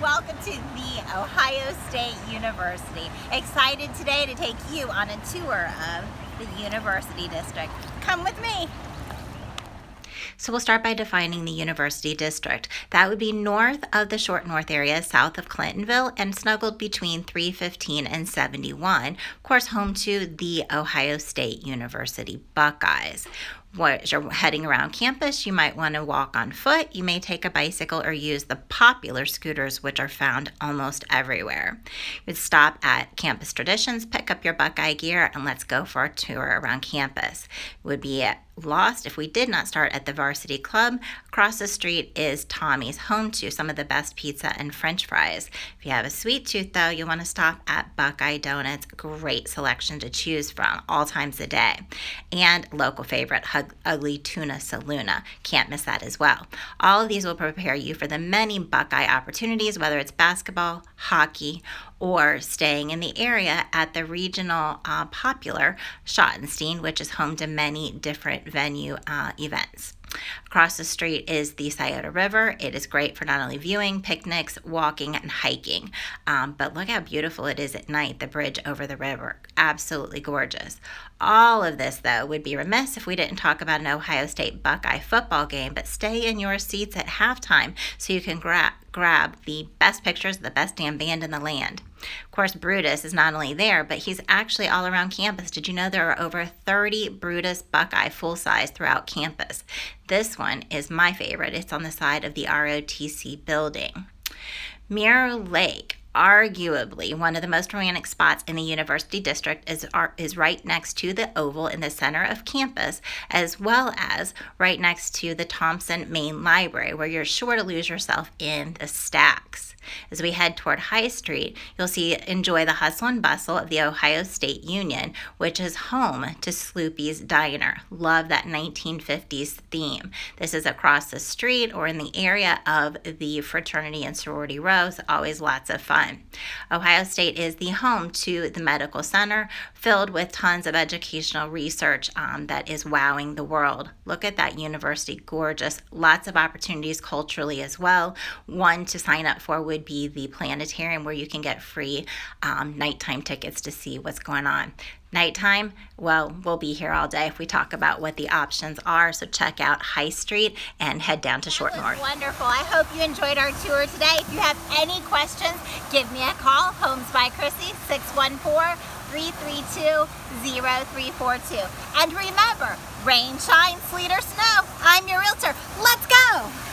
welcome to the Ohio State University. Excited today to take you on a tour of the University District. Come with me. So we'll start by defining the University District. That would be north of the Short North area, south of Clintonville, and snuggled between 315 and 71. Of course, home to the Ohio State University Buckeyes as you're heading around campus, you might want to walk on foot. You may take a bicycle or use the popular scooters, which are found almost everywhere. You would stop at Campus Traditions, pick up your Buckeye gear, and let's go for a tour around campus. It would be lost if we did not start at the Varsity Club. Across the street is Tommy's, home to some of the best pizza and french fries. If you have a sweet tooth, though, you want to stop at Buckeye Donuts. Great selection to choose from all times a day. And local favorite, Ugly Tuna Saloona. Can't miss that as well. All of these will prepare you for the many Buckeye opportunities, whether it's basketball, hockey, or staying in the area at the regional uh, popular Schottenstein, which is home to many different venue uh, events. Across the street is the Scioto River. It is great for not only viewing, picnics, walking, and hiking, um, but look how beautiful it is at night, the bridge over the river. Absolutely gorgeous. All of this, though, would be remiss if we didn't talk about an Ohio State Buckeye football game, but stay in your seats at halftime so you can grab grab the best pictures of the best damn band in the land. Of course, Brutus is not only there, but he's actually all around campus. Did you know there are over 30 Brutus Buckeye full size throughout campus? This one is my favorite. It's on the side of the ROTC building. Mirror Lake arguably one of the most romantic spots in the University District is, is right next to the Oval in the center of campus, as well as right next to the Thompson Main Library, where you're sure to lose yourself in the stacks. As we head toward High Street, you'll see enjoy the hustle and bustle of the Ohio State Union, which is home to Sloopy's Diner. Love that 1950s theme. This is across the street or in the area of the fraternity and sorority row, so always lots of fun. Ohio State is the home to the medical center, filled with tons of educational research um, that is wowing the world. Look at that university, gorgeous. Lots of opportunities culturally as well. One to sign up for would would be the planetarium where you can get free um, nighttime tickets to see what's going on. Nighttime, well, we'll be here all day if we talk about what the options are. So check out High Street and head down to Short North. Wonderful. I hope you enjoyed our tour today. If you have any questions, give me a call. Homes by Chrissy, 614 332 0342. And remember, rain, shine, sleet, or snow, I'm your realtor. Let's go!